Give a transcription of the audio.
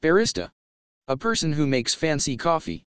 Barista. A person who makes fancy coffee.